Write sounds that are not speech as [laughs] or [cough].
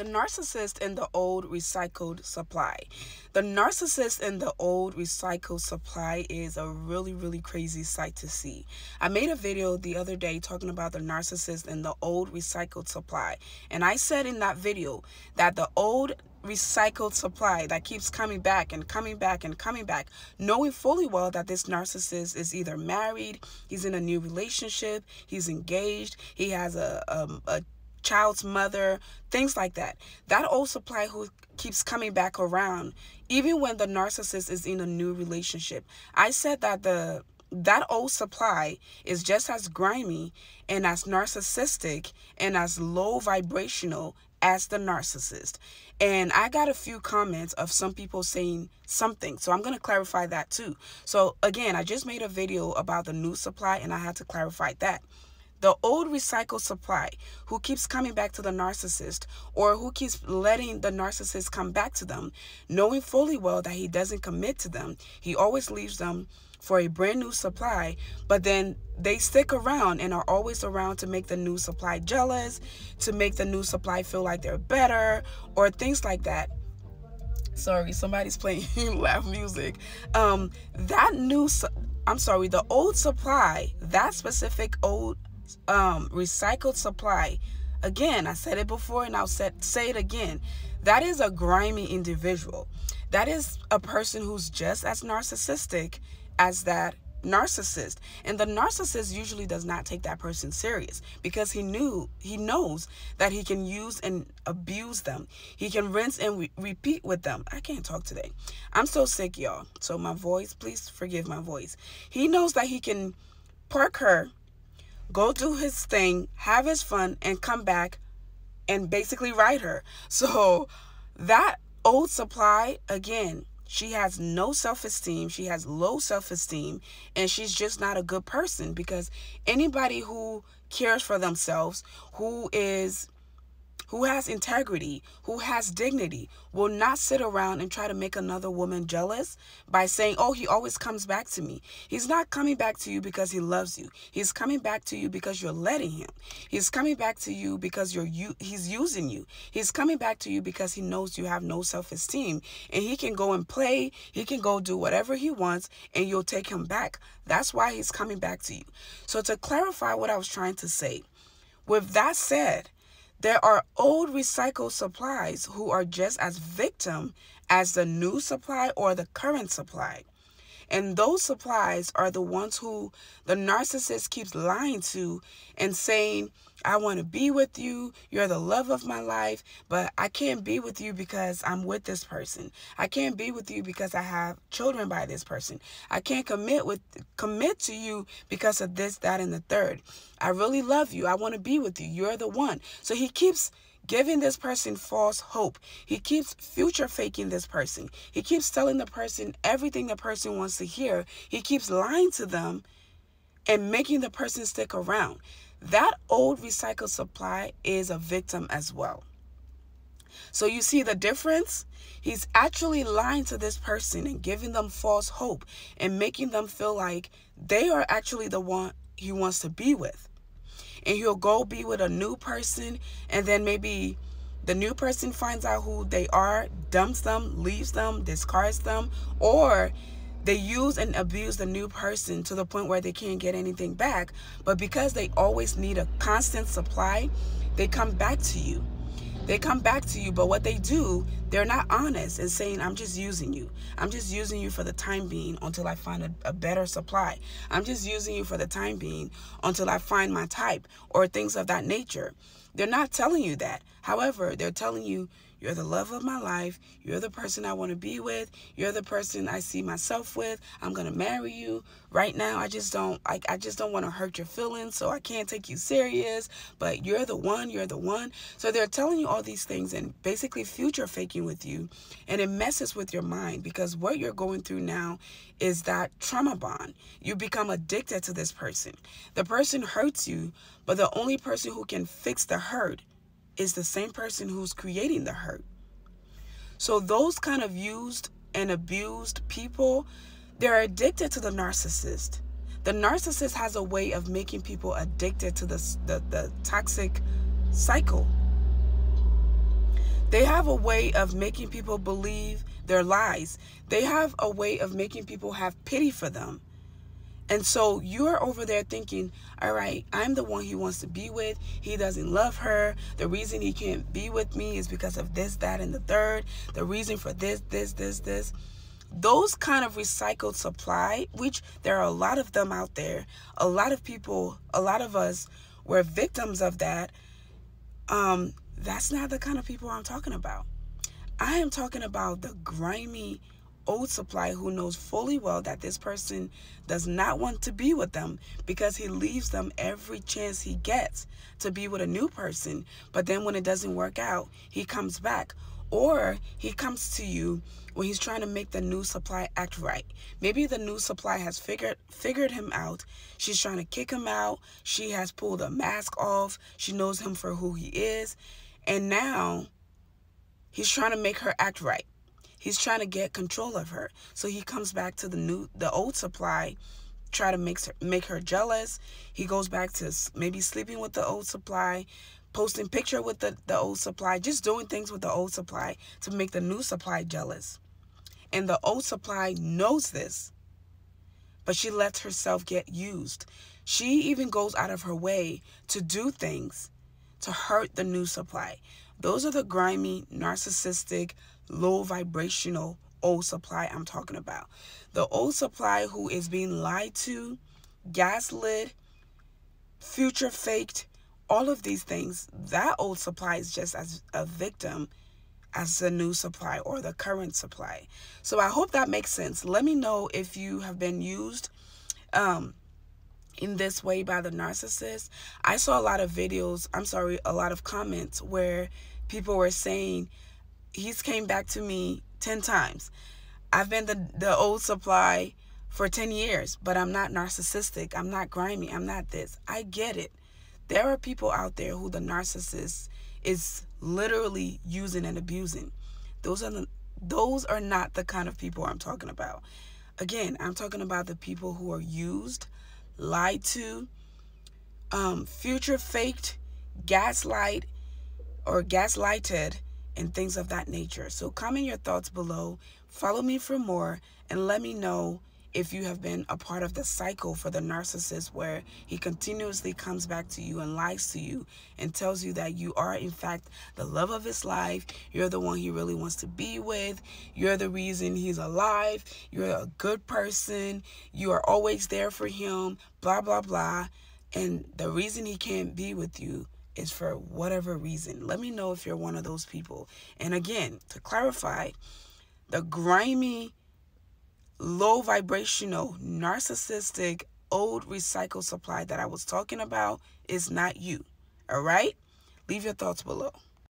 The narcissist in the old recycled supply. The narcissist in the old recycled supply is a really, really crazy sight to see. I made a video the other day talking about the narcissist in the old recycled supply. And I said in that video that the old recycled supply that keeps coming back and coming back and coming back, knowing fully well that this narcissist is either married, he's in a new relationship, he's engaged, he has a, um, a child's mother, things like that. That old supply who keeps coming back around, even when the narcissist is in a new relationship. I said that the that old supply is just as grimy and as narcissistic and as low vibrational as the narcissist. And I got a few comments of some people saying something. So I'm going to clarify that too. So again, I just made a video about the new supply and I had to clarify that the old recycled supply who keeps coming back to the narcissist or who keeps letting the narcissist come back to them, knowing fully well that he doesn't commit to them. He always leaves them for a brand new supply, but then they stick around and are always around to make the new supply jealous, to make the new supply feel like they're better, or things like that. Sorry, somebody's playing [laughs] loud music. Um, that new, I'm sorry, the old supply, that specific old um, recycled supply. Again, I said it before and I'll say it again. That is a grimy individual. That is a person who's just as narcissistic as that narcissist and the narcissist usually does not take that person serious because he knew he knows that he can use and abuse them he can rinse and re repeat with them i can't talk today i'm so sick y'all so my voice please forgive my voice he knows that he can park her go do his thing, have his fun, and come back and basically ride her. [laughs] So that old supply, again, she has no self-esteem she has low self-esteem and she's just not a good person because anybody who cares for themselves who is who has integrity, who has dignity, will not sit around and try to make another woman jealous by saying, oh, he always comes back to me. He's not coming back to you because he loves you. He's coming back to you because you're letting him. He's coming back to you because you're you he's using you. He's coming back to you because he knows you have no self-esteem and he can go and play, he can go do whatever he wants and you'll take him back. That's why he's coming back to you. So to clarify what I was trying to say, with that said, there are old recycled supplies who are just as victim as the new supply or the current supply. And those supplies are the ones who the narcissist keeps lying to and saying, I want to be with you. You're the love of my life, but I can't be with you because I'm with this person. I can't be with you because I have children by this person. I can't commit with commit to you because of this, that, and the third. I really love you. I want to be with you. You're the one. So he keeps giving this person false hope. He keeps future faking this person. He keeps telling the person everything the person wants to hear. He keeps lying to them and making the person stick around that old recycled supply is a victim as well. So you see the difference? He's actually lying to this person and giving them false hope and making them feel like they are actually the one he wants to be with. And he'll go be with a new person and then maybe the new person finds out who they are, dumps them, leaves them, discards them, or they use and abuse the new person to the point where they can't get anything back. But because they always need a constant supply, they come back to you. They come back to you, but what they do, they're not honest and saying, I'm just using you. I'm just using you for the time being until I find a, a, better supply. I'm just using you for the time being until I find my type or things of that nature. They're not telling you that. However, they're telling you you're the love of my life. You're the person I want to be with. You're the person I see myself with. I'm going to marry you. Right now, I just don't I, I just don't want to hurt your feelings, so I can't take you serious, but you're the one, you're the one. So they're telling you all these things and basically future faking with you, and it messes with your mind because what you're going through now is that trauma bond. You become addicted to this person. The person hurts you, but the only person who can fix the hurt is the same person who's creating the hurt. So those kind of used and abused people, they're addicted to the narcissist. The narcissist has a way of making people addicted to the, the, the toxic cycle. They have a way of making people believe their lies. They have a way of making people have pity for them. And so you're over there thinking, all right, I'm the one he wants to be with. He doesn't love her. The reason he can't be with me is because of this, that, and the third. The reason for this, this, this, this. Those kind of recycled supply, which there are a lot of them out there. A lot of people, a lot of us were victims of that. Um, that's not the kind of people I'm talking about. I am talking about the grimy old supply who knows fully well that this person does not want to be with them because he leaves them every chance he gets to be with a new person. But then when it doesn't work out, he comes back. Or he comes to you when he's trying to make the new supply act right. Maybe the new supply has figured figured him out. She's trying to kick him out. She has pulled a mask off. She knows him for who he is. And now he's trying to make her act right. He's trying to get control of her. So he comes back to the new the old supply, try to make her make her jealous. He goes back to maybe sleeping with the old supply, posting picture with the, the old supply, just doing things with the old supply to make the new supply jealous. And the old supply knows this, but she lets herself get used. She even goes out of her way to do things to hurt the new supply. Those are the grimy, narcissistic, low vibrational old supply I'm talking about. The old supply who is being lied to, gaslit, future faked, all of these things, that old supply is just as a victim as the new supply or the current supply. So I hope that makes sense. Let me know if you have been used um, in this way by the narcissist. I saw a lot of videos, I'm sorry, a lot of comments where people were saying, he's came back to me 10 times. I've been the, the old supply for 10 years, but I'm not narcissistic. I'm not grimy. I'm not this. I get it. There are people out there who the narcissist is literally using and abusing. Those are the, those are not the kind of people I'm talking about. Again, I'm talking about the people who are used, lied to, um, future faked, gaslight, or gaslighted and things of that nature. So comment your thoughts below. Follow me for more and let me know if you have been a part of the cycle for the narcissist where he continuously comes back to you and lies to you and tells you that you are in fact the love of his life. You're the one he really wants to be with. You're the reason he's alive. You're a good person. You are always there for him blah blah blah. And the reason he can't be with you is for whatever reason. Let me know if you're one of those people. And again, to clarify, the grimy, low vibrational, narcissistic, old recycled supply that I was talking about is not you. All right? Leave your thoughts below.